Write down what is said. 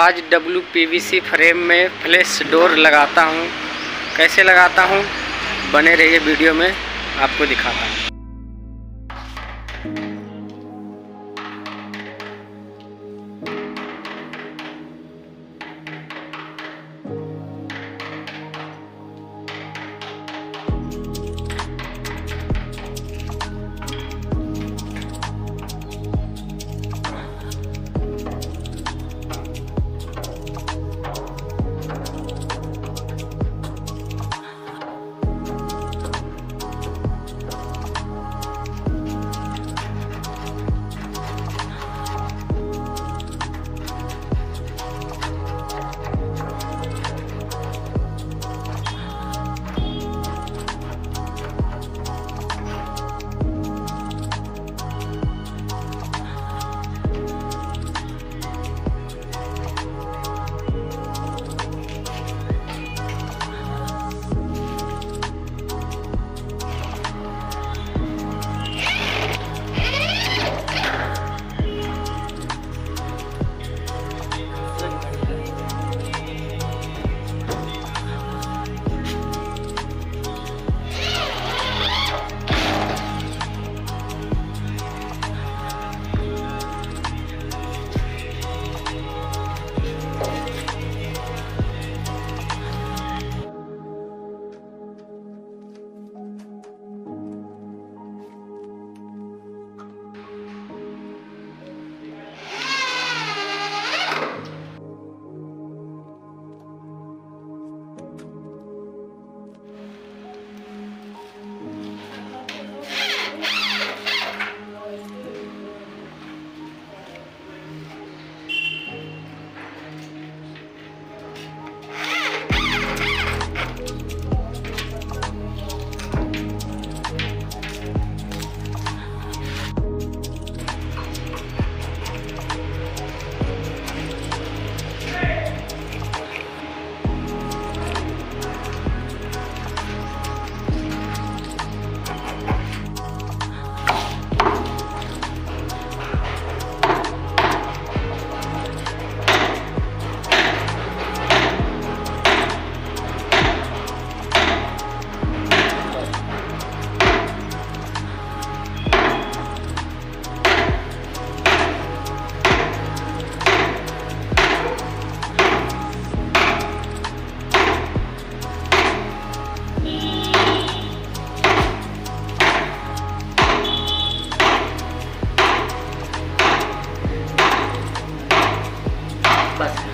आज W PVC frame में flash door लगाता हूँ। कैसे लगाता हूँ? बने रहिए वीडियो में, आपको दिखाता हूँ। Bye.